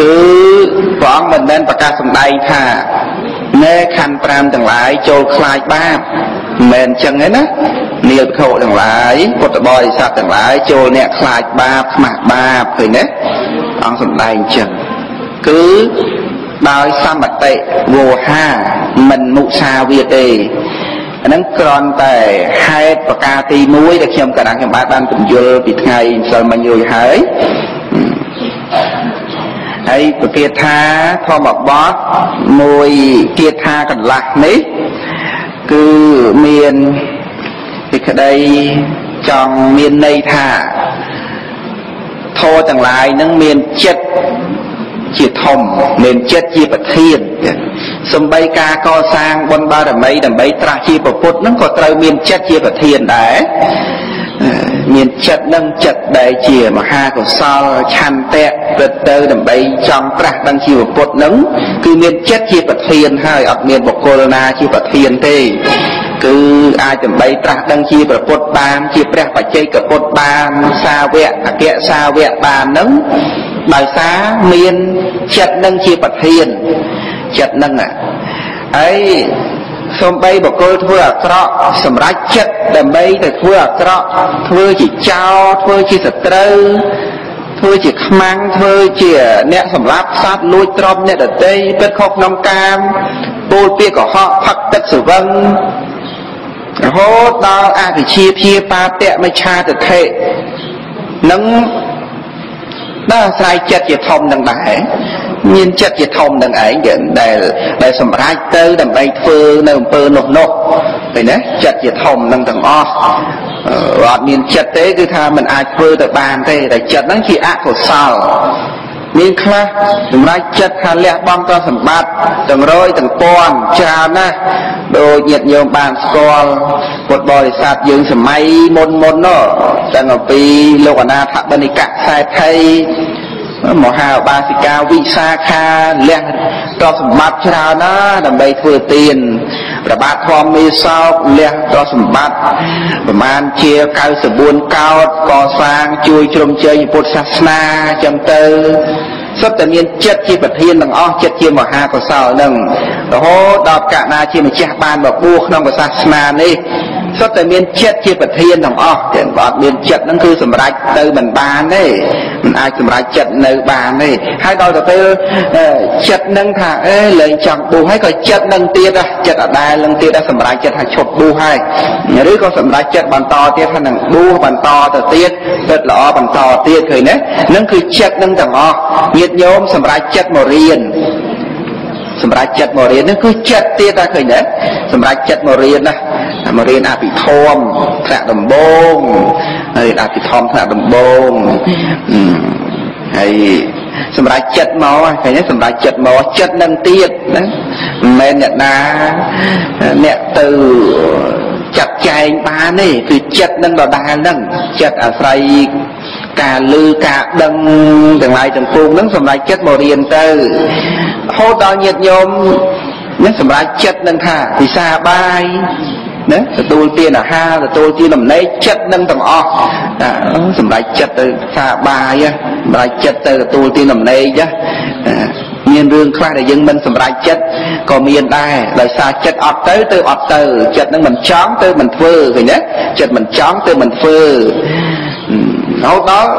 គឺព្រះអង្គមិនមែនប្រកាសសម្ដែងថាណែខណ្ឌ5ទាំងឡាយចូលខ្លាចបាបមិនមែនអញ្ចឹងទេណានាលភិក្ខុទាំងឡាយពុទ្ធបរិស័ទទាំងឡាយចូលអ្នកខ្លាចបាបខ្មាស់បាបឃើញទេអង្គសម្ដែងអញ្ចឹងគឺដោយសមតិវោហាមិនមុសាវាទេអាហ្នឹងគ្រាន់តែហេតុប្រការទី1ដែលខ្ញុំកណ្ដាលខ្ញុំបាទបានពន្យល់ពីថ្ងៃម្សិលមិញរួចហើយ ហើយប្រកាសថាធម្មបទមួយគាថាកន្លះនេះ គឺមានពីក្តីចង់មានន័យថាធម៌ទាំងឡាយនឹងមានចិត្តជាធំមានចិត្តជាប្រធានសំបីការកសាងបុណ្យបារមីដើម្បីត្រាស់ជាពុទ្ធនឹងក៏ត្រូវមានចិត្តជាប្រធានដែរ មានចិត្តនឹងចិត្តដែលជាមហាកុសលឆន្ទៈព្រឹត្តទៅដើម្បីចង់ត្រាស់ដឹងជីវពុទ្ធនឹងគឺមានចិត្តជាប្រធានហើយអត់មានបុគ្គលណាជាប្រធានទេគឺអាចដើម្បីត្រាស់ដឹងជាប្រពុតបាន ជាព្រះបច្ចេកពុទ្ធបានសាវកអគ្គសាវកបាននឹងដោយសារមានចិត្តនឹងជាប្រធានចិត្តនឹងហើយ សំបីបកុលធ្វើអាក្រក់សម្រាប់ចិត្តដើម្បីទៅធ្វើអាក្រក់ធ្វើជាចោលធ្វើជាសត្រូវធ្វើជាខ្មាំងធ្វើជាអ្នកសម្លាប់សត្វលួចទ្រព្យអ្នកដតីពិតខុសក្នុងកាមពោលពាកកុហកផឹកទឹកស្រវឹងរហូតដល់អវិជ្ជាព្យាបាតៈមច្ឆាទិដ្ឋិនឹង ដល់អាស្រ័យចិត្តជាធំនឹងដែរមានចិត្តជាធំនឹងឯងដែលដែលសម្រេចទៅដើម្បីធ្វើនៅអំពើនោះនោះឃើញទេចិត្តជាធំនឹងទាំងអស់អត់មានចិត្តទេគឺថាมันអាចធ្វើទៅបានទេតែចិត្តហ្នឹងជាអកុសល មានខ្លះសម្រាប់ចិត្តថាលះបង់ទៅសម្បត្តិទាំងរយទាំងពាន់ច្រើនណាស់ដូចញាតិញោមបានស្គាល់ពុទ្ធបរិស័ទយើងសម័យមុនមុននោះតាំងពីលោកអនាថបនិកៈខ្សែថៃមហាឧបាសិកាវិសាខាលះទ្រព្យសម្បត្តិច្រើនណាដើម្បីធ្វើទាន ប្របាទធម្មមេសោកលះទ្រព្យសម្បត្តិប្រមាណជា94កោតកសាងជួយជ្រោមជ្រែងពុទ្ធសាសនាចឹងទៅសុទ្ធតែមានចិត្តជាប្រធានទាំងអស់ចិត្តជាមហាកុសលនឹងរហូតដល់កណាជាម្ចាស់បានមកបួសក្នុងសាសនានេះ សុទ្ធតែមានចិត្តជាប្រធានទាំងអស់ទាំងបើអត់មានចិត្តហ្នឹងគឺសម្រេចទៅមិនបានទេមិនអាចសម្រេចចិត្តនៅបានទេហើយដល់ទៅពេលចិត្តហ្នឹងថាអេលែងចង់បួសហើយក៏ចិត្តហ្នឹងទៀតចិត្តអដែលហ្នឹងទៀតសម្រេចចិត្តថាឈប់បួសហើយឬក៏សម្រេចចិត្តបន្តទៀតថានឹងបួសបន្តទៅទៀតពិតល្អបន្តទៀតឃើញទេហ្នឹងគឺចិត្តហ្នឹងទាំងអស់ញាតិញោមសម្រេចចិត្តមករៀន សម្រាប់ចិត្តមករៀននេះគឺចិត្តទៀតតែឃើញទេសម្រាប់ចិត្តមករៀនណាមករៀនអភិធម្មថ្នាក់ដំបងរៀនអភិធម្មថ្នាក់ដំបងហើយសម្រាប់ចិត្តមកឃើញទេសម្រាប់ចិត្តមកចិត្តនឹងទៀតណាមិនមែនអ្នកណាអ្នកទៅចាត់ចែងបានទេគឺចិត្តនឹងដដែលនឹងចិត្តអាស្រ័យ ការលឺការដឹងទាំងឡាយទាំងពួងនឹងសម្រាប់ចិត្តមករៀនទៅរហូតដល់ញាតិញោមនេះសម្រាប់ចិត្តនឹងថាពិសាបាយណាទទួលទានអាហារទទួលទានដំណេកចិត្តនឹងទាំងអស់សម្រាប់ចិត្តទៅសាបាយសម្រាប់ចិត្តទៅទទួលទានដំណេកមានរឿងខ្លះដែលយើងមិនសម្រេចចិត្តក៏មានដែរដោយសារចិត្តអត់ទៅទៅអត់ទៅចិត្តនឹងមិនចង់ទៅមិនធ្វើឃើញទេចិត្តមិនចង់ទៅមិនធ្វើ រហូតដល់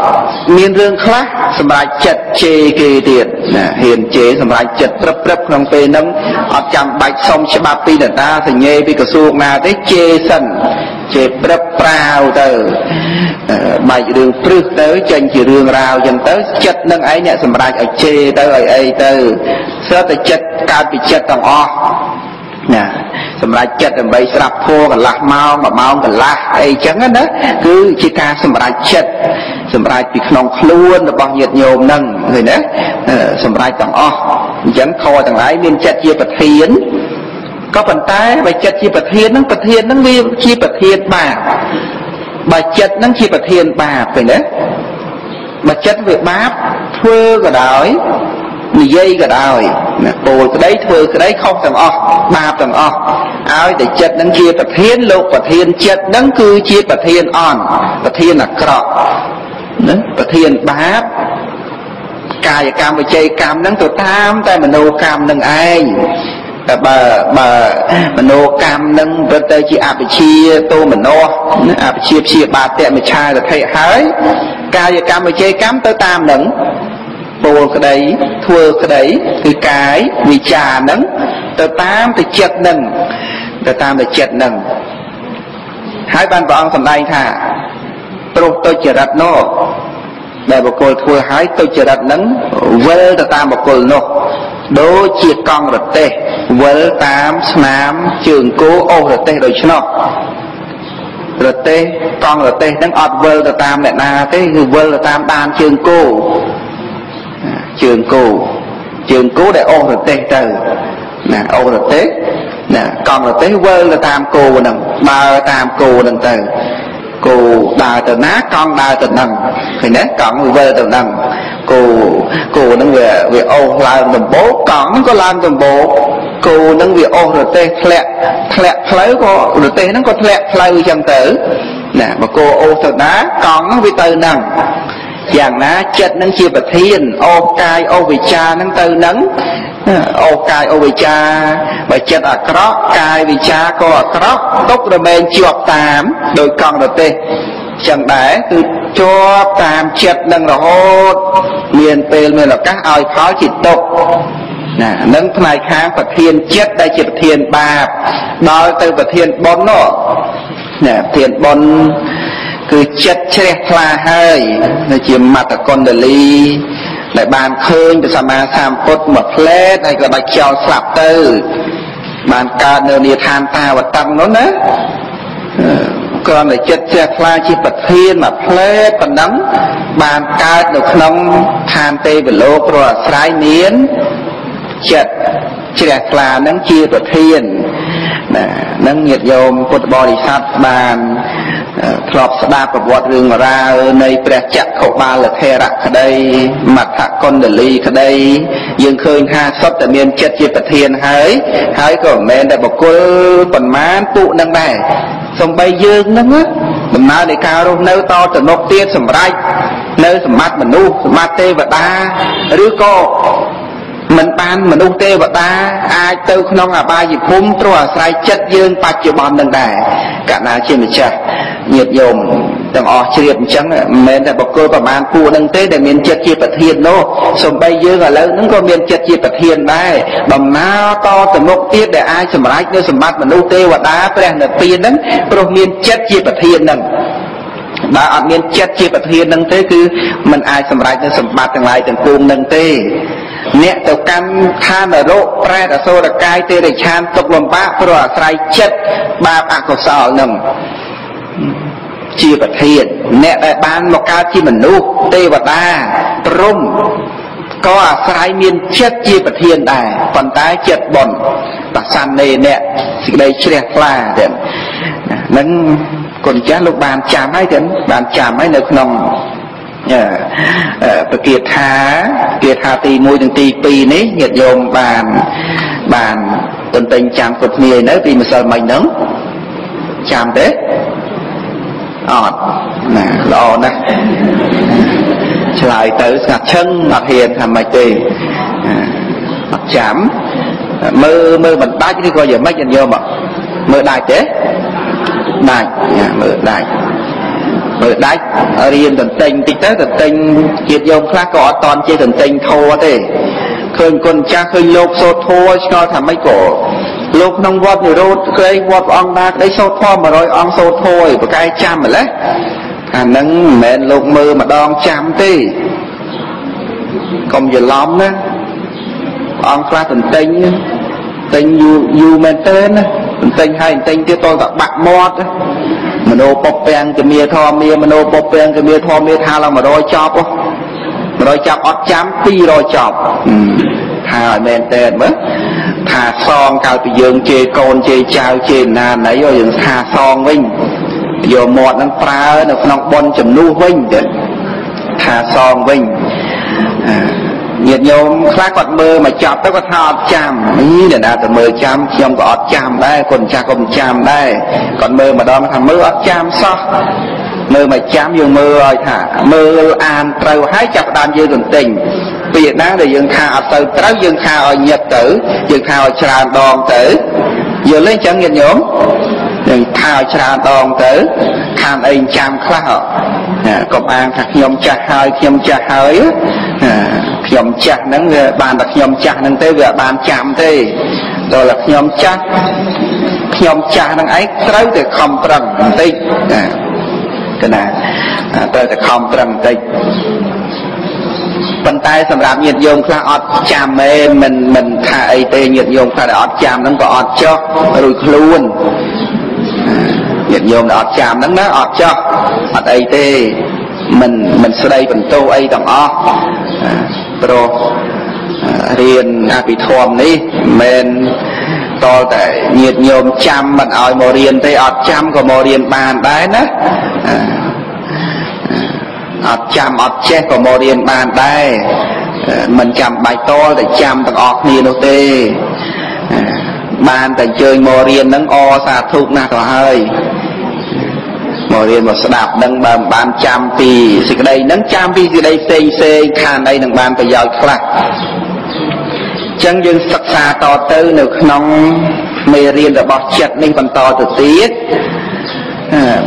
មានរឿងខ្លះសម្រាប់ចិត្តជេរគេទៀតណាហ៊ានជេរសម្រាប់ចិត្តព្រឹបព្រឹបក្នុងពេលហ្នឹងអត់ចាំបាច់សុំច្បាប់ពីដតាសញ្ញេពីក្រសួងណាទេជេរសិនជេរព្រឹបប្រាវទៅបាច់រឿងព្រឹសទៅចេញជារឿងរ៉ាវចឹងទៅចិត្តនឹងឯងអ្នកសម្រាប់ឲ្យជេរទៅឲ្យអីទៅស្រាប់តែចិត្តកើតពីចិត្តទាំងអស់ ណាសម្រាប់ចិត្តដើម្បីស្រាប់ធัวកន្លះម៉ោង1ម៉ោងកន្លះអីចឹងណាគឺជាការសម្រាប់ចិត្តសម្រាប់ពីក្នុងខ្លួនរបស់ញាតិញោមហ្នឹងឃើញទេសម្រាប់ទាំងអស់អញ្ចឹងខទាំងឡាយមានចិត្តជាប្រធានក៏ប៉ុន្តែបើចិត្តជាប្រធានហ្នឹងប្រធានហ្នឹងវាជាប្រធានបាបបើចិត្តហ្នឹងជាប្រធានបាបឃើញទេបើចិត្តវាបាបធ្វើក៏ដោយ និយាយក៏ដោយណាពោលក្តីធ្វើក្តីខុសទាំងអស់បាបទាំងអស់ឲ្យតែចិត្តនឹងជាប្រធានលោកប្រធានចិត្តនឹងគឺជាប្រធានអន់ប្រធានអាក្រក់ណាប្រធានបាបកាយកម្មវិច័យកម្មនឹងទៅតាមតែមនោកម្មនឹងឯងតែបើបើមនោកម្មនឹងប្រទៅជាអវិជ្ជាតោមនោអវិជ្ជាព្យាបាទមច្ឆារថិហើយកាយកម្មវិច័យកម្មទៅតាមនឹង ពោលក្តីធ្វើក្តីគឺកាយវិចារនឹងទៅតាមទៅចិត្តនឹងទៅតាមទៅចិត្តនឹងហើយបានព្រះអង្គសម្ដែងថាព្រោះទុច្ចរិតនោះដែលបុគ្គលធ្វើឲ្យទុច្ចរិតនឹងវិលទៅតាមបុគ្គលនោះដូចជាកង់រទេះវិលតាមស្នាមជើងគោអូសរទេះដូច្នោះរទេះកង់រទេះហ្នឹងអត់វិលទៅតាមអ្នកណាទេគឺវិលទៅតាមដានជើងគោ ជើងគោជើងគោដែលអូសរទេះទៅណាអូសរទេះណាកង់រទេះវិលទៅតាមគោហ្នឹងដើរតាមគោហ្នឹងទៅគោដើរទៅណាកង់ដើរទៅនឹងឃើញទេកង់វាវិលទៅនឹងគោគោនឹងវាវាអូសឡើងដំបូកកង់ហ្នឹងក៏ឡើងដំបូកគោនឹងវាអូសរទេសធ្លាក់ធ្លាក់ផ្លូវក៏រទេសហ្នឹងក៏ធ្លាក់ផ្លូវអញ្ចឹងទៅណាបើគោអូសទៅណាកង់ហ្នឹងវាទៅនឹង យ៉ាងណាចិត្តនឹងជាប្រធានអូសកាយអូសវិចារនឹងទៅនឹងអូសកាយអូសវិចារបើចិត្តអាក្រក់កាយវិចារក៏អាក្រក់ទុករមែងជាប់តាមដោយកង់រទេសចឹងដែរគឺជាប់តាមចិត្តនឹងរហូតមានពេលមានឱកាសឲ្យផលជាទុកណានឹងផ្នែកខាងប្រធានចិត្តដែលជាប្រធានបាបដល់ទៅប្រធានបុណ្យនោះណាប្រធានបុណ្យ គឺចិត្តជ្រះថ្លាហើយនៅជាមត្តកុណ្ដលីដែលបានឃើញព្រះសម្មាសម្ពុទ្ធមកផ្លែតហើយក៏បាច់ចោលស្លាប់ទៅ បានកើតនៅនិឋានតាវតੰនោះណាគ្រាន់តែចិត្តជ្រះថ្លាជាប្រធានមកផ្លែតប៉ុណ្ណឹងបានកើតនៅក្នុងឋានទេវលោកព្រោះអាស្រ័យមានចិត្តជ្រះថ្លានឹងជាប្រធានណានឹងញាតិញោមពុទ្ធបរិស័ទបាន ធ្លាប់ស្ដាប់ប្រវត្តិរឿងរ៉ាវនៃព្រះចក្ខុបាលថេរៈក្តីមត្ថកុណ្ដលីក្តីយើងឃើញថាសុទ្ធតែមានចិត្តជាប្រធានហើយហើយក៏មិនមែនតែបុគ្គលប៉ុន្មានពួកនឹងដែរសំបីយើងហ្នឹងដំណើរនៃការរស់នៅតទៅមុខទៀតសម្រាប់នៅសម្បត្តិមនុស្សសម្បត្តិទេវតាឬក៏មិនបានមនុស្សទេវតាអាចទៅក្នុងអបាយភូមិព្រោះអាស្រ័យចិត្តយើងបច្ចុប្បន្ននឹងដែរកាលណាជាម្ចាស់ ញាតិញោមទាំងអស់ជ្រាបអញ្ចឹងមិនមែនតែបកគលប្រមាណពួកនឹងទេដែលមានចិត្តជាប្រធាននោះសំបីយើងឥឡូវហ្នឹងក៏មានចិត្តជាប្រធានដែរដំណើរតទៅមុខទៀតដែលអាចសម្រេចនៅសម្បត្តិមនុស្សទេវតាព្រះនិព្វានហ្នឹងព្រោះមានចិត្តជាប្រធានហ្នឹងបើអត់មានចិត្តជាប្រធាននឹងទេគឺมันអាចសម្រេចនៅសម្បត្តិទាំងឡាយទាំងពួងនឹងទេអ្នកទៅកាន់ឋាននរកប្រែតអសូរកាយទេរិឆានទុកលំបាកព្រោះអាស្រ័យចិត្តបាបអកុសលនឹង ជាប្រធានអ្នកដែលបានមកកើតជាមនុស្សទេវតាព្រំក៏អាស្រ័យមានចិត្តជាប្រធានដែរប៉ុន្តែចិត្តបនបសាននៃអ្នកសេចក្តីជ្រះថ្លាទៀតហ្នឹងគុណចាស់លោកបានចាំហើយទៀតបានចាំហើយនៅក្នុងប្រគាថាគាថាទី1និងទី2នេះញាតិញោមបានបានទន្ទិញចាំគ្រប់គ្នានៅពីម្សិលមិញហ្នឹងចាំទេ អត់ណាល្អណាស់ឆ្លើយទៅស្ងាត់ឈឹងអត់ហ៊ានថាម៉េចទេអត់ចាំមើលមើលមិនដាច់ឬក៏យ៉ាងម៉េចញោមមើលដាច់ទេដាច់មើលដាច់មើលដាច់រៀនតន្ទិញតិចទៅតន្ទិញជាតិយកខ្លះក៏អត់តន់ជាតន្ទិញធัวទេឃើញគុណចាស់ឃើញលោកសូត្រធัวឆ្ងល់ថាម៉េចក៏ លោកក្នុងវត្តនិរោធក្រីវត្តព្រះអង្គណាក្តីសូត្រធម៌100អង្គសូត្រធัวឯប្រកែចាំម្លេះអានឹងមិនមែនលោកមើលម្ដងចាំទេកុំច្រឡំណាព្រះអង្គខ្លះតន្ទិញទិញយូរយូរមែនតើណាទន្ទិញហើយទិញទៀតតតែបាក់មាត់មโนពពាំងគមាធម្មាមโนពពាំងគមាធម្មាថាឡើង100ចប់100ចាប់អត់ចាំ200ចប់ថាឲ្យមែនតើមើល ថាសងកាលពីយើងជេរកូនជេរចៅជេរណាណីយើងថាសងវិញយកមាត់នឹងប្រើនៅក្នុងបនចំនួនវិញទៅថាសងវិញញាតិញោមខ្លះគាត់មើលមកចាប់ទៅគាត់ថាអត់ចាំនេះអ្នកណាទៅមើលចាំខ្ញុំក៏អត់ចាំដែរគុណចាស់ក៏មិនចាំដែរគាត់មើលម្ដងថាមើលអត់ចាំសោះមើលមកចាំយើងមើលឲ្យថាមើលអានត្រូវហើយចាប់ដើមយើងទន្ទិញ ពាក្យណាដែលយើងថាអត់ទៅត្រូវយើងថាឲ្យញឹកទៅយើងថាឲ្យច្រើនដងទៅយល់ទេអញ្ចឹងញាតិញោមនឹងថាឲ្យច្រើនដងទៅខានអីចាំខ្លះកុំអាងថាខ្ញុំចាស់ហើយខ្ញុំចាស់ហើយខ្ញុំចាស់ហ្នឹងវាបានតែខ្ញុំចាស់ហ្នឹងទេវាបានចាំទេដល់តែខ្ញុំចាស់ខ្ញុំចាស់ហ្នឹងឯងត្រូវតែខំប្រឹងបន្តិចកណាត្រូវតែខំប្រឹងបន្តិច ប៉ុន្តែសម្រាប់ញាតិញោមខ្លះអត់ចាំទេមិនមិនថាអីទេញាតិញោមខ្លះដែលអត់ចាំហ្នឹងក៏អត់ចោះរួចខ្លួនញាតិញោមដែលអត់ចាំហ្នឹងណាអត់ចោះអត់អីទេមិនមិនស្ដីបន្ទោអីទាំងអស់ព្រោះរៀនអភិធម្មនេះមិនតលតែញាតញោមចាំមិនឲ្យមករៀនទេអត់ចាំក៏មករៀនបានដែរណា អត់ចាំអត់ចេះក៏មករៀនបានដែរមិនចាំបាច់តលតែចាំទាំងអស់គ្នានោះទេបានតែជើញមករៀនហ្នឹងអសាធុណាស់ទៅហើយមករៀនមកស្ដាប់នឹងបើមិនបានចាំពីសេចក្តីហ្នឹងចាំពីសេចក្តីផ្សេងផ្សេងខានអីនឹងបានប្រយោជន៍ខ្លះចឹងយើងសិក្សាតទៅនៅក្នុងមេរៀនរបស់ចិត្តនេះបន្តទៅទៀត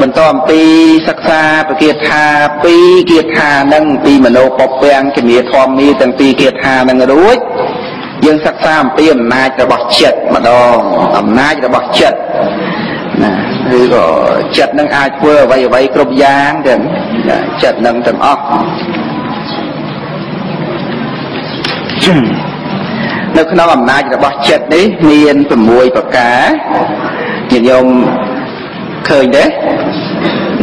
បន្តអំពីសិក្សាពគាថា2គាថានឹងពីមโนពពាំងគមាធម្មីទាំងពីរគាថានឹងរួចយើងសិក្សាអំពីអំណាចរបស់ចិត្តម្ដងអំណាចរបស់ចិត្តណាឬក៏ចិត្តនឹងអាចធ្វើអ្វីអ្វីគ្រប់យ៉ាងទាំងចិត្តនឹងទាំងអស់នៅក្នុងអំណាចរបស់ចិត្តនេះមាន6ប្រការញាតិញោម ឃើញទេ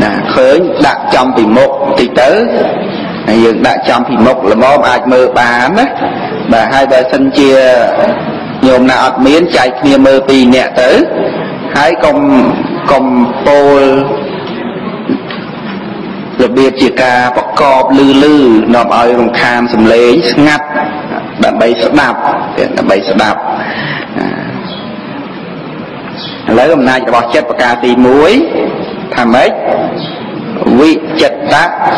ណាឃើញដាក់ចំពីមុខតិចទៅហើយយើងដាក់ចំពីមុខល្មមអាចមើលបានណាបាទហើយបើសិនជាញោមណាអត់មានចែកគ្នាមើលពីរនាក់ទៅហើយកុំកុំពោលរបៀបជាការប្រកបលឺលឺនាំឲ្យរំខានសំឡេងស្ងាត់ដើម្បីស្ដាប់ដើម្បីស្ដាប់ ឥឡូវអំណាចរបស់ចិត្តប្រការទី1ថាម៉េចវិចិត្ត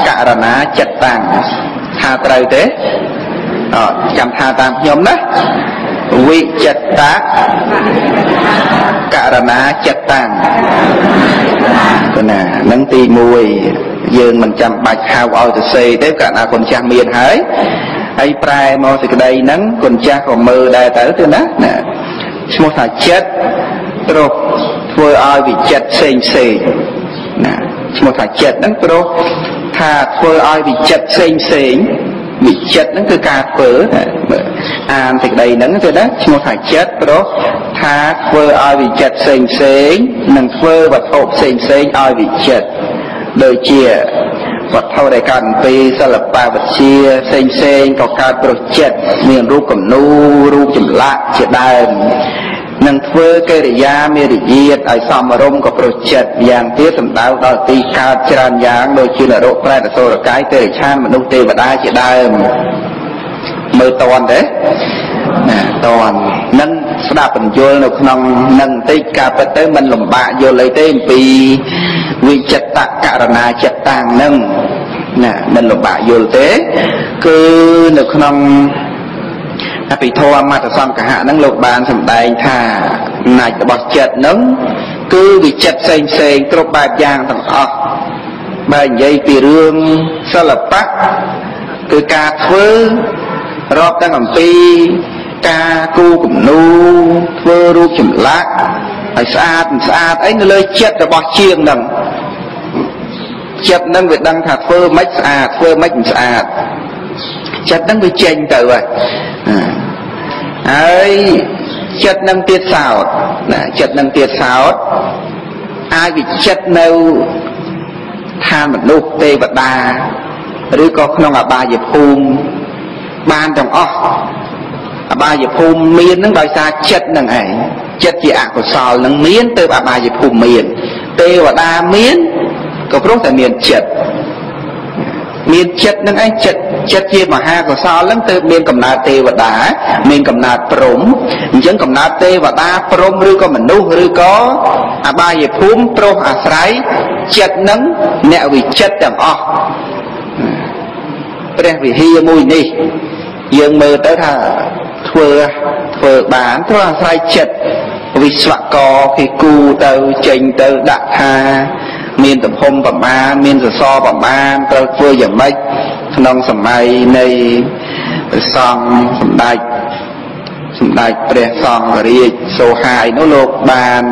ករណាចិត្តតាំងថាត្រូវទេអត់ចាំថាតាមខ្ញុំណាវិចិត្តករណាចិត្តតាំងគណានឹងទី1យើងមិនចាំបាច់ហៅឲ្យទៅសេទេកាលណាគុណចាស់មានហើយហើយប្រែមកសេចក្តីហ្នឹងគុណចាស់ក៏មើលដែរទៅទៅណាណាឈ្មោះថាចិត្ត ព្រោះធ្វើឲ្យវិចិត្រផ្សេងផ្សេងណាឈ្មោះថាចិត្តហ្នឹងព្រោះថាធ្វើឲ្យវិចិត្រផ្សេងផ្សេងវិចិត្រហ្នឹងគឺការធ្វើអានសេចក្តីហ្នឹងទៅណាឈ្មោះថាចិត្តព្រោះថាធ្វើឲ្យវិចិត្រផ្សេងផ្សេងនិងធ្វើវត្ថុផ្សេងផ្សេងឲ្យវិចិត្រដូចជាវត្ថុដែលកើតអំពីសិល្បៈវិទ្យាផ្សេងផ្សេងក៏កើតប្រុសចិត្តមានរូបគំនូររូបចម្លាក់ជាដើម នឹងធ្វើកិរិយាមេរយាទឲ្យសមរម្យក៏ប្រុសចិត្តយ៉ាងទៀតសំដៅដល់ទីកើតច្រើនយ៉ាងដូចជានរកប្រែតសូរកាយទេរិឆានមនុស្សទេវតាជាដើមមើលតន់ទេណាតន់នឹងស្ដាប់បញ្យលនៅក្នុងនឹងបន្តិចការពិតទៅមិនលំបាកយល់អីទេអំពីវិចិត្រករណាចិត្តតាំងនឹងណាមិនលំបាកយល់ទេ គឺនៅក្នុង អភិធម្មមតសង្កហៈហ្នឹងលោកបានសម្ដែងថាអំណាចរបស់ចិត្តហ្នឹងគឺវិចិត្រផ្សេងផ្សេងគ្រប់បែបយ៉ាងទាំងអស់បើនិយាយពីរឿងសិល្បៈគឺការធ្វើរាប់ទាំងអំពីការគូគំនូធ្វើរូបចម្លាក់ឲ្យស្អាតស្អាតអីនៅលើចិត្តរបស់ជាងហ្នឹងចិត្តហ្នឹងវាដឹងថាធ្វើម៉េចស្អាតធ្វើម៉េចមិនស្អាត ចិត្តហ្នឹងវាចេញទៅហើយហើយចិត្តនឹងទៀតសោតណាចិត្តនឹងទៀតសោតអាចវិចិត្រនៅឋានមនុស្សទេវតាឬក៏ក្នុងអបាយភូមិបានទាំងអស់អបាយភូមិមាននឹងដោយសារចិត្តនឹងឯងចិត្តជាអកុសលនឹងមានទៅអបាយភូមិមានទេវតាមានក៏ព្រោះតែមានចិត្ត មានចិត្តនឹងឯងចិត្តចិត្តជាមហាកុសលនឹងទៅមានកំណើតទេវតាមានកំណើតព្រំអញ្ចឹងកំណើតទេវតាព្រំឬក៏មនុស្សឬក៏អបាយភូមិប្រុសអាស្រ័យចិត្តនឹងអ្នកវិចិត្រទាំងអស់ព្រះវិហារមួយនេះយើងមើលទៅថាធ្វើធ្វើបានត្រូវអាស្រ័យចិត្តវិស្វករគេគូទៅចេញទៅដាក់ថា មានទំហំប្រមាណមានសសរប្រមាណត្រូវធ្វើយ៉ាងម៉េចក្នុងសម័យនៃព្រះសង្ឃសម្ដេចសម្ដេចព្រះសង្ឃរាជសូហាយនោះលោកបាន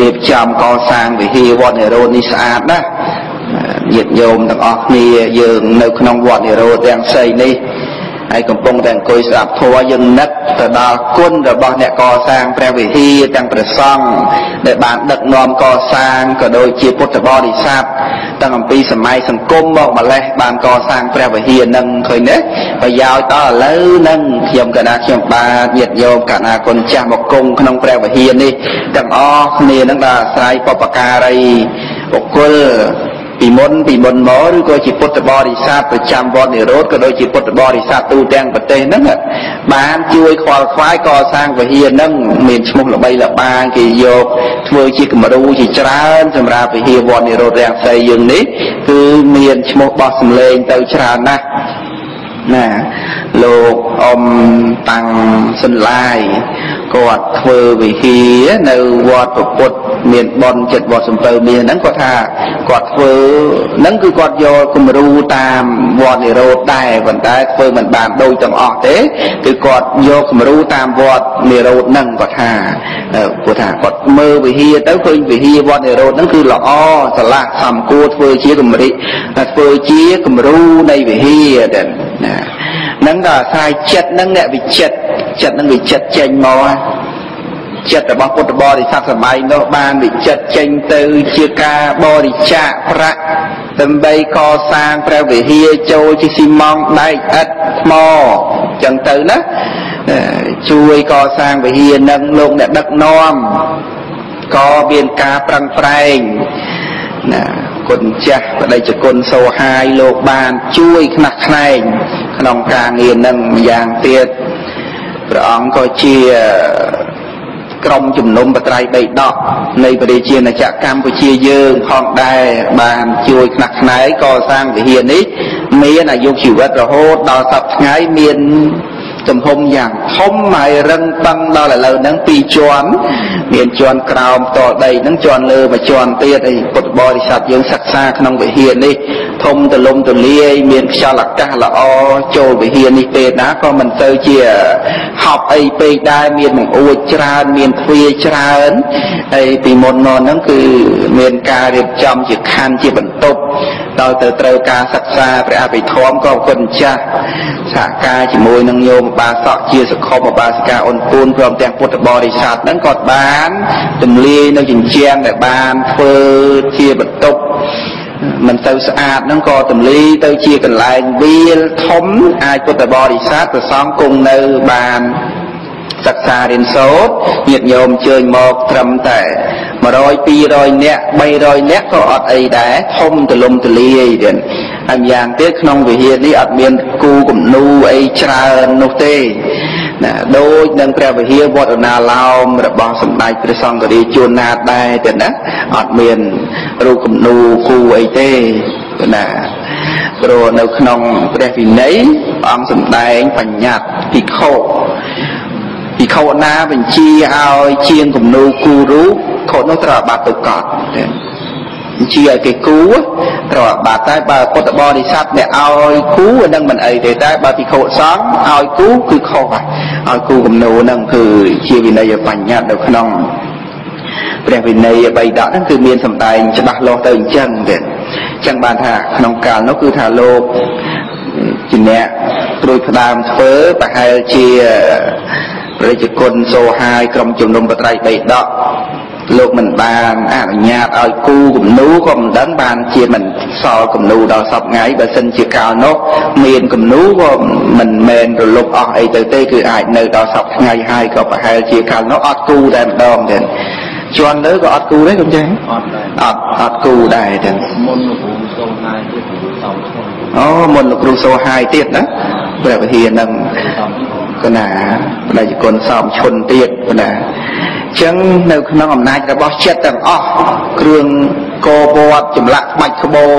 រៀបចំកសាងវិហារវត្តនិរោធនេះស្អាតណាស់ញាតិញោមទាំងអស់គ្នាយើងនៅក្នុងវត្តនិរោធទាំងផ្សេងនេះ ហើយកំពុងតែអង្គុយស្ដាប់ធម៌យើងនឹកទៅដល់គុណរបស់អ្នកកសាងព្រះវិហារទាំងព្រះសង្ឃដែលបានដឹកនាំកសាងក៏ដូចជាពុទ្ធបរិស័ទទាំងអំពីសម័យសង្គមមកម្លេះបានកសាងព្រះវិហារនឹងឃើញទេប្រយោជន៍ដល់ឥឡូវនឹងខ្ញុំកណាខ្ញុំបាទញាតិញោមកណាគុណចាស់មកគង់ក្នុងព្រះវិហារនេះទាំងអស់គ្នានឹងដែលអាស្រ័យបពការីបុគ្គល ពីមុនពីមុនមកឬក៏ជាពុទ្ធបរិស័ទប្រចាំវត្តនិរោធក៏ដូចជាពុទ្ធបរិស័ទទូទាំងប្រទេសហ្នឹងបានជួយខ្វល់ខ្វាយកសាងវិហារហ្នឹងមានឈ្មោះល្បីល្បាញគេយកធ្វើជាគំរូជាច្រើនសម្រាប់វិហារវត្តនិរោធរាំងសីយើងនេះគឺមានឈ្មោះបោះសម្លេងទៅច្រើនណាស់ណាលោកអ៊ំតាំងសិនឡាយ គាត់ធ្វើវិហារនៅវត្តពុទ្ធមានបនចិត្តវត្តសំពៅមាសហ្នឹងគាត់ថាគាត់ធ្វើហ្នឹងគឺគាត់យកគំរូតាមវត្តនិរោធដែរប៉ុន្តែធ្វើមិនបានដូចទាំងអស់ទេគឺគាត់យកគំរូតាមវត្តនិរោធហ្នឹងគាត់ថាគាត់ថាគាត់មើលវិហារទៅឃើញវិហារវត្តនិរោធហ្នឹងគឺល្អឆ្លាស់សំគួរធ្វើជាគំរិធ្វើជាគំរូនៃវិហារដែរណា នឹងក៏អាស្រ័យចិត្តនឹងអ្នកវិចិត្រចិត្តនឹងវិចិត្រចេញមកចិត្តរបស់ពុទ្ធបរិស័ទសម័យនោះបានវិចិត្រចេញទៅជាការបរិច្ចាគប្រាក់ដើម្បីកសាងព្រះវិហារចូលជាស៊ីម៉ងដែកឥដ្ឋថ្មចឹងទៅណាជួយកសាងវិហារនឹងលោកអ្នកដឹកនាំក៏មានការប្រឹងប្រែងណាគុណចាស់បដិជគុណសូហាយលោកបានជួយខ្នះខ្នែង ក្នុងការងារនឹងម្យ៉ាងទៀតព្រះអង្គក៏ជាក្រុមជំនុំបត្រៃបីដកនៃព្រះរាជាណាចក្រកម្ពុជាយើងផងដែរបានជួយខ្នះខ្នែងកសាងវិហារនេះមានអាយុជីវិតរហូតដល់សពថ្ងៃមាន ទំហំយ៉ាងធំហើយរឹងប៉ឹងដល់ឥឡូវហ្នឹងពីរជាន់មានជាន់ក្រោមតដីហ្នឹងជាន់លើមួយជាន់ទៀតអីពុទ្ធបរិស័ទយើងសិក្សាក្នុងវិហារនេះធំទលំទលាយមានខ្យល់អាកាសល្អចូលវិហារនេះពេលណាក៏មិនទៅជាហប់អីពេកដែរមានបង្អួចច្រើនមានទ្វារច្រើនហើយពីមុនមកហ្នឹងគឺមានការរៀបចំជាខណ្ឌជាបន្ទប់ដោយទៅត្រូវការសិក្សាព្រះអភិធម្មក៏គុណចាស់សហការជាមួយនឹងញោមបាសកជាសខុមបាសិកាអូនពូនព្រមទាំងពុទ្ធបរិស័ទហ្នឹងក៏បានទម្លាយនៅជញ្ជាំងដែលបានធ្វើជាបន្ទប់មិនទៅស្អាតហ្នឹងក៏ទម្លីទៅជាកន្លែងវាលធំអាចពុទ្ធបរិស័ទប្រសងគង់នៅបាន សិក្សារៀនសូត្រញាតិញោមជើញមកត្រឹមតែ100 200នាក់300នាក់ក៏អត់អីដែរធំទលំទលាយទៀតហើយយ៉ាងទៀតក្នុងវិហារនេះអត់មានគូគំនូអីច្រើននោះទេណាដូចនឹងព្រះវិហារវត្តណាឡោមរបស់សម្ដេចព្រះសង្ឃរាជជួនណាតដែរទេណាអត់មានរូបគំនូគូអីទេណាព្រោះនៅក្នុងព្រះវិន័យព្រះអង្គសម្ដែងបញ្ញត្តិភិក្ខុ ភិក្ខុណាបញ្ជាឲ្យជាងគំនូគូរូបខុសនោះត្រូវអាបត្តិទៅកត់បញ្ជាឲ្យគេគូត្រូវអាបត្តិតែបើពុទ្ធបរិស័ទអ្នកឲ្យគូនឹងមិនអីទេតែបើភិក្ខុសង្ឃឲ្យគូគឺខុសឲ្យគូគំនូនឹងគឺជាវិន័យបញ្ញត្តិនៅក្នុងព្រះវិន័យបីដកហ្នឹងគឺមានសម្ដែងច្បាស់លាស់ទៅអញ្ចឹងទៀតអញ្ចឹងបានថាក្នុងកាលនោះគឺថាលោកជាអ្នកត្រួយផ្ដើមធ្វើប្រហែលជាព្រះជគុណសូហាយក្រុមជំនុំបត្រៃបីដកលោកមិនបានអនុញ្ញាតឲ្យគូគំនូក៏មិនដឹងបានជាមិនសល់គំនូដល់សពថ្ងៃបើសិនជាកាលនោះមានគំនូក៏មិនមែនរលប់អស់អីទៅទេគឺអាចនៅដល់សពថ្ងៃហើយក៏ប្រហែលជាកាលនោះអត់គូតែម្ដងទេជន់លើក៏អត់គូដែរកុំចេះអត់ដែរអត់អត់គូដែរទាំងមុនលោកគ្រូសូហាយទៀតសំឈុនអូមុនលោកគ្រូសូហាយទៀតណាព្រះវិហារនឹង កណាបដិគុណសំឈុនទៀតកណាអញ្ចឹងនៅក្នុងអំណាចរបស់ចិត្តទាំងអស់គ្រឿងកវត្តចម្លាក់ក្បាច់ក្បូរ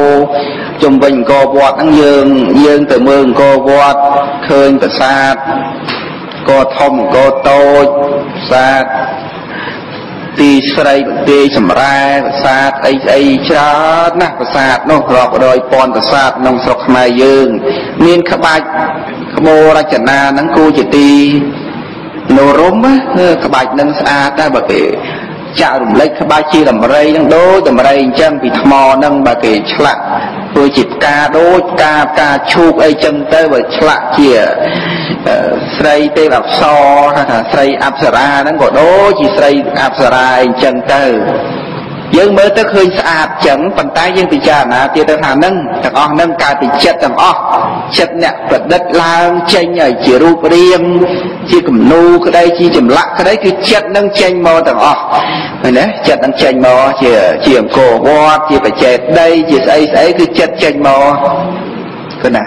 ជំវិញអង្គរវត្តហ្នឹងយើងយើងទៅមើលអង្គរវត្តឃើញប្រាសាទកធំកតូចប្រាសាទ ទីស្រីបន្ទាយសម្រែប្រាសាទអីអីច្រើនណាស់ប្រាសាទនោះរាប់រយពាន់ប្រាសាទក្នុងស្រុកខ្មែរយើង មានក្បាច់ក្បូររចនាហ្នឹងគួរជាទីនរមក្បាច់នឹងស្អាតដែរបើគេ ចាក់រំលេចក្បាច់ជាដំរីនឹងដូចដំរីអញ្ចឹងពីថ្មនឹងបើគេឆ្លាក់ធ្វើជាផ្កាដូចផ្កាផ្កាឈូកអីចឹងទៅបើឆ្លាក់ជាស្រីទេពអប្សរថាស្រីអប្សរាហ្នឹងក៏ដូចជាស្រីអប្សរាអីចឹងទៅ យើងមើលទៅឃើញស្អាតចឹងប៉ុន្តែយើងពិចារណាទៀតទៅថានឹងទាំងអស់នឹងកើតពីចិត្តទាំងអស់ចិត្តអ្នកប្រឌិតឡើងចេញឲ្យជារូបរាងជាគំនូក្តីជាចម្លាក់ក្តីគឺចិត្តនឹងចេញមកទាំងអស់ឃើញទេចិត្តនឹងចេញមកជាជាអង្គរវត្តជាបច្ចេកដីជាស្អីស្អីគឺចិត្តចេញមក គឺណា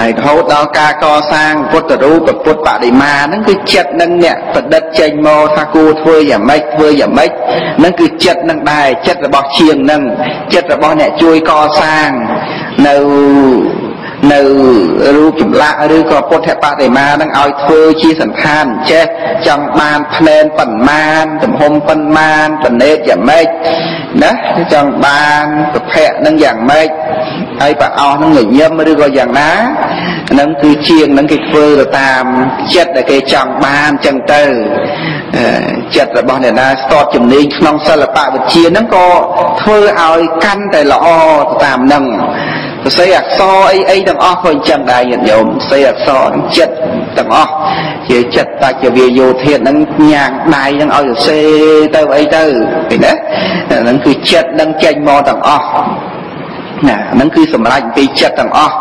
ហើយរហូតដល់ការកសាងពុទ្ធរូបពុទ្ធបដិមាហ្នឹងគឺចិត្តនឹងអ្នកប្រឌិតចេញមកថាគួរធ្វើយ៉ាងម៉េចធ្វើយ៉ាងម៉េចហ្នឹងគឺចិត្តនឹងដែរចិត្តរបស់ជាងហ្នឹងចិត្តរបស់អ្នកជួយកសាងនៅ នៅរូបចម្លាក់ឬក៏ពុទ្ធបដិមានឹងឲ្យធ្វើជាសន្តានចេះចង់បានភ្នែនប៉ុន្មានទំហំប៉ុន្មានតនេតយ៉ាងម៉េចណាចង់បានប្រភៈនឹងយ៉ាងម៉េចហើយប្រអស់នឹងញញឹមឬក៏យ៉ាងណានឹងគឺជាងនឹងគេធ្វើទៅតាមចិត្តដែលគេចង់បានចឹងទៅចិត្តរបស់អ្នកណាស្ទាត់ជំនាញក្នុងសិល្បៈវិទ្យាហ្នឹងក៏ធ្វើឲ្យកាន់តែល្អទៅតាមនឹង សរសេរអក្សរអីអីទាំងអស់ក៏អញ្ចឹងដែរញាតិញោមសរសេរអក្សរនឹងចិត្តទាំងអស់ជាចិត្តតច្ចវាយោធាតនឹងញ៉ាងដៃនឹងឲ្យសរសេរទៅអីទៅឃើញទេហ្នឹងគឺចិត្តនឹងចេញមកទាំងអស់ណាហ្នឹងគឺសម្រេចពីចិត្តទាំងអស់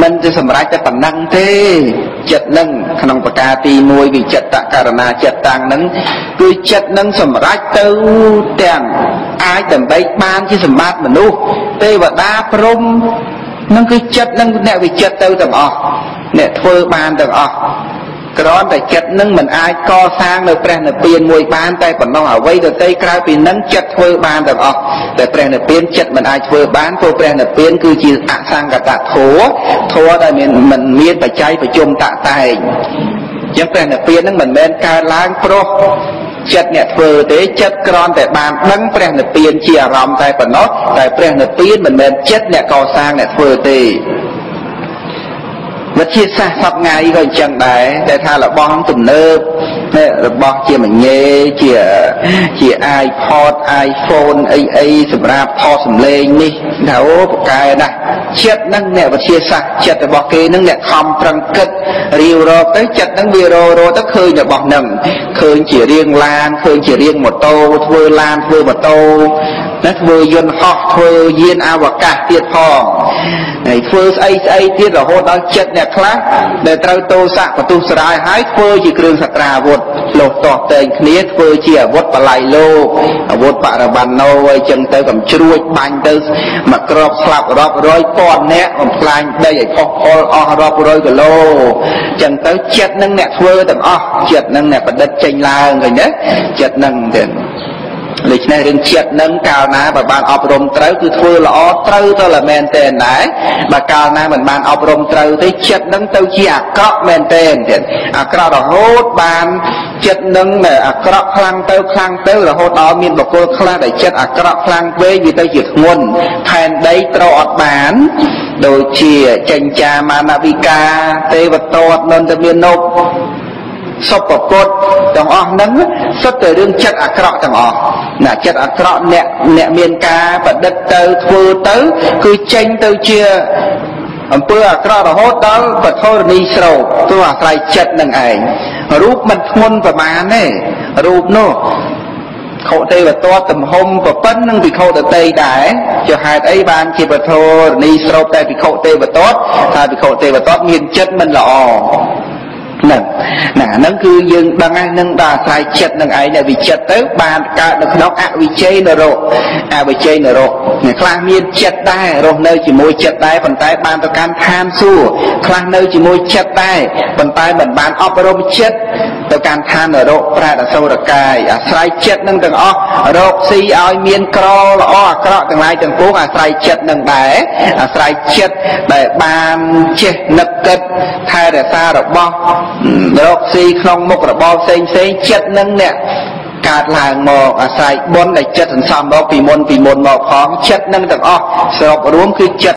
មិនទៅសម្រេចតែប៉ុណ្ណឹងទេចិត្តនឹង ក្នុងប្រការទី1វិចិត្តករណាចិត្តតាំងនឹងគឺចិត្តនឹងសម្រេចទៅទាំងអាចដើម្បីបានជាសម្បត្តិមនុស្សទេវតាព្រំនឹងគឺចិត្តនឹងអ្នកវិចិត្តទៅទាំងអស់អ្នកធ្វើបានទាំងអស់ គ្រាន់តែចិត្តនឹងមិនអាចកសាងនៅព្រះនិព្វានមួយបានតែប៉ុណ្ណោះអ្វីដទៃក្រៅពីនឹងចិត្តធ្វើបានទាំងអស់តែព្រះនិព្វានចិត្តមិនអាចធ្វើបានព្រោះព្រះនិព្វានគឺជាអសង្កតធัวធัวដែលមានមិនមានបច្ច័យប្រជុំតតែងចឹងព្រះនិព្វាននឹងមិនមែនកើតឡើងព្រោះចិត្តអ្នកធ្វើទេចិត្តក្រំតែបានដឹងព្រះនិព្វានជាអារម្មណ៍តែប៉ុណ្ណោះតែព្រះនិព្វានមិនមែនចិត្តអ្នកកសាងអ្នកធ្វើទេ វិទ្យាសាស្ត្រសពថ្ងៃក៏អញ្ចឹងដែរតែថារបស់ទំនើបរបស់ជាមញេជាជា iPod iPhone អីអីសម្រាប់ថតសម្លេងនេះថាអូប្រកែណាស់ចិត្តហ្នឹងអ្នកវិទ្យាសាស្ត្រចិត្តរបស់គេហ្នឹងអ្នកខំប្រឹងគិតរៀវរកទៅចិត្តហ្នឹងវាររទៅឃើញរបស់ហ្នឹងឃើញជារៀងឡានឃើញជារៀងម៉ូតូធ្វើឡានធ្វើម៉ូតូណាធ្វើយន្តហោះធ្វើយានអវកាសទៀតផងហើយធ្វើស្អីស្អីទៀតរហូតដល់ចិត្តអ្នកខ្លះដែលត្រូវតោសៈបទុសរាយហើយធ្វើជាគ្រឿងសក្រាវុធលោះតោះតែងគ្នាធ្វើជាអាវុធបល័យលោកអាវុធបរបានណោអីចឹងទៅកំជ្រួចបាញ់ទៅមកក្របស្លាប់រាប់រយពាន់អ្នកបំផ្លាញដីឲ្យផុសផុលអស់រាប់រយគីឡូចឹងទៅចិត្តនឹងអ្នកធ្វើទាំងអស់ចិត្តនឹងអ្នកប្រឌិតចេញឡើងឃើញទេចិត្តនឹងទៀត ដូច្នេះរឿងចិត្តនឹងកាលណាបើបានអប់រំត្រូវគឺធ្វើល្អត្រូវទៅតែមែនទេដែរបើកាលណាមិនបានអប់រំត្រូវទេចិត្តនឹងទៅជាអាក្រក់មែនទេទៀតអាក្រក់រហូតបានចិត្តនឹងអាក្រក់ខ្លាំងទៅខ្លាំងទៅរហូតដល់មានបុគ្គលខ្លះដែលចិត្តអាក្រក់ខ្លាំងពេកវាទៅជាធ្ងន់ផែនដីត្រអត់បានដូចជាចិញ្ចាមានវិកាទេវតតនន្តមាននុ សុបពុតទាំងអស់ហ្នឹងសុទ្ធតែរឿងចិត្តអាក្រក់ទាំងអស់ណាចិត្តអាក្រក់អ្នកអ្នកមានការប្រឌិតទៅធ្វើទៅ គឺចេញទៅជាអំពើអាក្រក់រហូតដល់បធរណីស្រោបទោះអាស្រ័យចិត្តនឹងឯងរូបមិនធ្ងន់ប្រមាណទេរូបនោះខុទេវតតទំហំប្រពន្ធនឹងភិក្ខុតតីដែរចុះហេតុអីបានជាពធរណីស្រោបតែភិក្ខុទេវតតថាភិក្ខុទេវតតមានចិត្តមិនល្អហ្នឹងណាហ្នឹងគឺយើងដឹងហើយនឹងដល់អាស្រ័យចិត្តនឹងឯងដែលវិចិត្តទៅបានកើតនៅក្នុងអវិជ័យនរកអវិជ័យនរកអ្នកខ្លះមានចិត្តដែររស់នៅជាមួយចិត្តដែរប៉ុន្តែបានទៅកាន់ឋានសួគ៌ខ្លះនៅជាមួយចិត្តដែរប៉ុន្តែមិនបានអប់រំចិត្ត ទៅកាន់ឋាននរកប្រែតអសុរកាយអាស្រ័យចិត្តនឹងទាំងអស់រកស៊ីឲ្យមានក្រល្អអាក្រក់ទាំងឡាយទាំងពួងអាស្រ័យចិត្តនឹងដែរអាស្រ័យចិត្តដែលបានចេះនឹកគិតថែរក្សារបស់រកស៊ីក្នុងមុខរបរផ្សេងផ្សេងចិត្តនឹងអ្នកកើតឡើងមកអាស្រ័យបុណ្យដែលចិត្តសន្សំមកពីមុនពីមុនមកផងចិត្តនឹងទាំងអស់សរុបរួមគឺចិត្ត